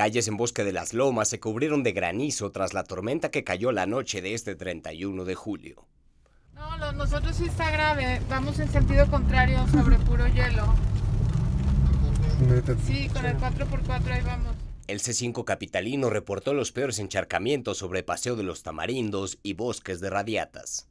Calles en Bosque de las Lomas se cubrieron de granizo tras la tormenta que cayó la noche de este 31 de julio. No, nosotros sí está grave. Vamos en sentido contrario sobre puro hielo. Sí, con el 4x4 ahí vamos. El C5 capitalino reportó los peores encharcamientos sobre Paseo de los Tamarindos y Bosques de Radiatas.